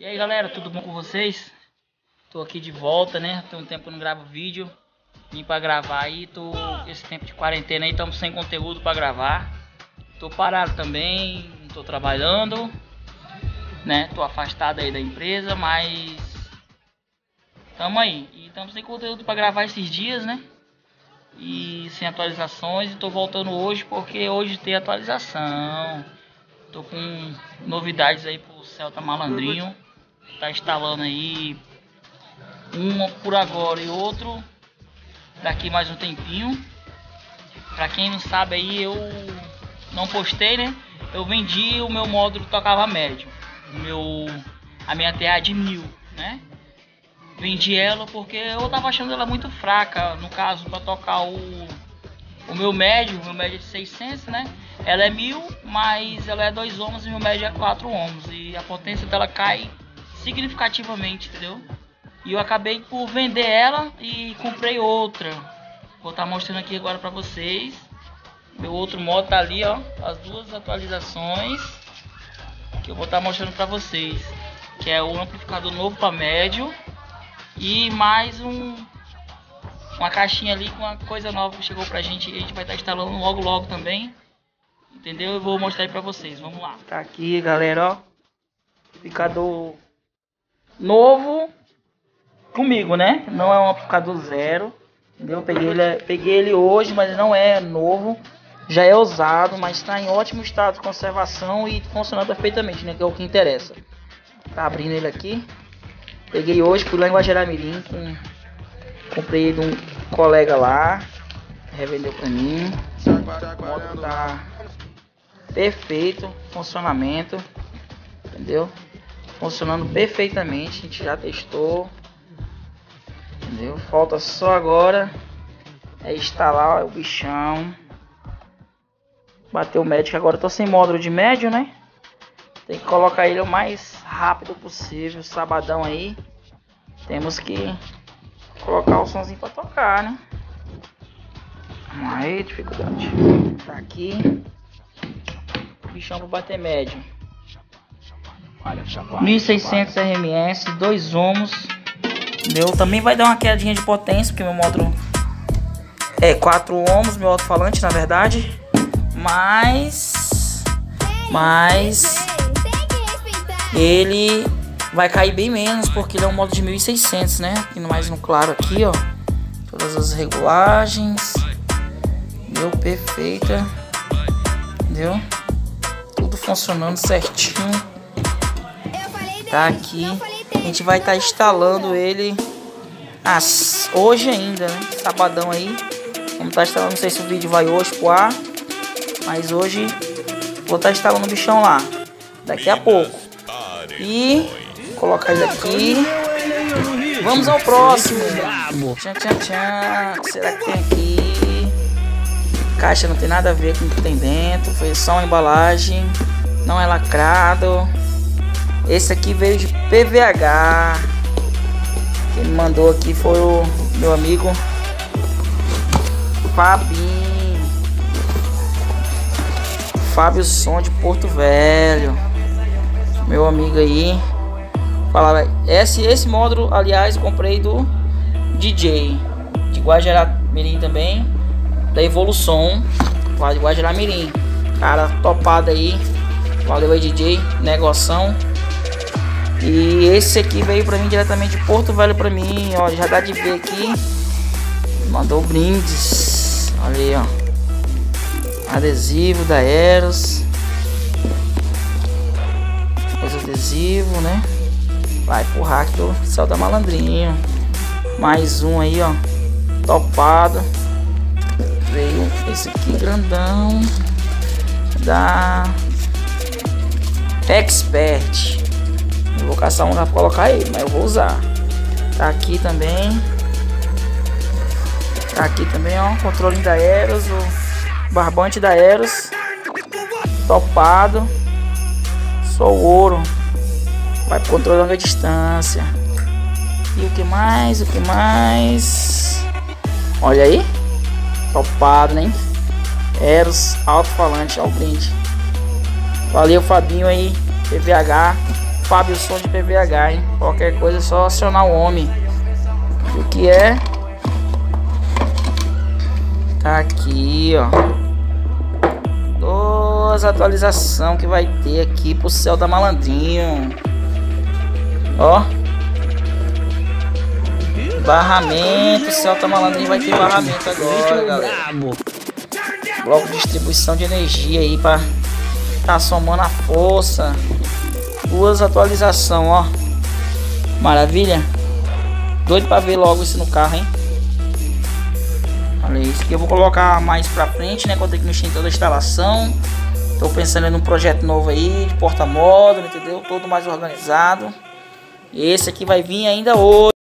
E aí galera, tudo bom com vocês? Tô aqui de volta, né? Tem um tempo que eu não gravo vídeo. Vim pra gravar aí, tô esse tempo de quarentena aí, estamos sem conteúdo pra gravar. Tô parado também, não tô trabalhando, né? Tô afastado aí da empresa, mas tamo aí. E estamos sem conteúdo pra gravar esses dias, né? E sem atualizações, e tô voltando hoje porque hoje tem atualização. Tô com novidades aí pro Celta Malandrinho tá instalando aí um por agora e outro daqui mais um tempinho. Pra quem não sabe aí, eu não postei, né? Eu vendi o meu módulo tocava médio. O meu, a minha TA de mil, né? Vendi ela porque eu tava achando ela muito fraca, no caso, para tocar o, o meu médio, o meu médio é de 600, né? Ela é mil, mas ela é 2 ohms e meu médio é 4 ohms. E a potência dela cai significativamente, entendeu? E eu acabei por vender ela e comprei outra. Vou estar tá mostrando aqui agora para vocês. Meu outro modo tá ali, ó, as duas atualizações que eu vou estar tá mostrando para vocês, que é o amplificador novo para médio e mais um uma caixinha ali com uma coisa nova que chegou pra gente e a gente vai estar tá instalando logo logo também. Entendeu? Eu vou mostrar aí pra vocês. Vamos lá. Tá aqui, galera, ó. Amplificador novo comigo, né? Não é um aplicador zero. Entendeu? Peguei ele, peguei ele hoje, mas não é novo. Já é usado, mas está em ótimo estado de conservação e funcionando perfeitamente, né? Que é o que interessa. Tá abrindo ele aqui. Peguei hoje, fui lá em Guajaramirim. Com, comprei de um colega lá. Revendeu pra mim. Moto tá perfeito. Funcionamento. Entendeu? Funcionando perfeitamente. A gente já testou. Entendeu? Falta só agora é instalar o bichão. Bater o médio, que agora eu tô sem módulo de médio, né? Tem que colocar ele o mais rápido possível. Sabadão aí. Temos que colocar o somzinho pra tocar, né? Vamos aí, dificuldade. Tá aqui. Bichão pra bater médio. 1600 RMS, 2 ohms. Entendeu? Também vai dar uma quedinha de potência, porque meu módulo é 4 ohms, meu alto-falante na verdade. Mas. Mas. Ele vai cair bem menos, porque ele é um módulo de 1600, né? Aqui mais no claro aqui, ó. Todas as regulagens. Deu perfeita. Entendeu? Tudo funcionando certinho tá aqui. A gente vai estar tá instalando ele as, hoje ainda, né? Sabadão aí. Vamos estar tá instalando, não sei se o vídeo vai hoje pro ar. Mas hoje vou estar tá instalando o bichão lá. Daqui a pouco. E colocar ele aqui. Vamos ao próximo. Tchan, tchan, tchan. O que será que tem aqui? Caixa não tem nada a ver com o que tem dentro. Foi só uma embalagem. Não é lacrado. Esse aqui veio de PVH. Quem me mandou aqui foi o meu amigo Fabinho. Fábio Som de Porto Velho. Meu amigo aí. Falava, esse, esse módulo, aliás, comprei do DJ. De Guajará-Mirim também. Da Evolução. De Guajará-Mirim. Cara topado aí. Valeu aí, DJ. Negoção. E esse aqui veio pra mim diretamente de Porto Velho pra mim, ó, já dá de ver aqui. Mandou brindes. Olha aí, ó. Adesivo da Eros. Esse adesivo, né? Vai pro hack do céu da malandrinha. Mais um aí, ó. Topado. Veio esse aqui grandão. Da Expert. Vou caçar um pra colocar ele, mas eu vou usar. Tá aqui também. Tá aqui também, ó. Controle da Eros. O barbante da Eros. Topado. Só o ouro. Vai pro controle longa distância. E o que mais? O que mais? Olha aí. Topado, né? Eros alto-falante. Ó o brinde. Valeu, Fabinho aí. PVH. Fábio Som de PVH, hein? Qualquer coisa é só acionar o homem. O que é? Tá aqui, ó. Duas atualizações que vai ter aqui pro céu da malandrinho. Ó. Barramento, tá malandrinho vai ter barramento agora, galera. Bloco de distribuição de energia aí pra tá somando a força. Duas atualizações, ó. Maravilha. Doido pra ver logo isso no carro, hein? Olha isso aqui eu vou colocar mais pra frente, né? Quando tem que mexer em toda a instalação. Tô pensando em um projeto novo aí, de porta-módulo, entendeu? Todo mais organizado. Esse aqui vai vir ainda hoje.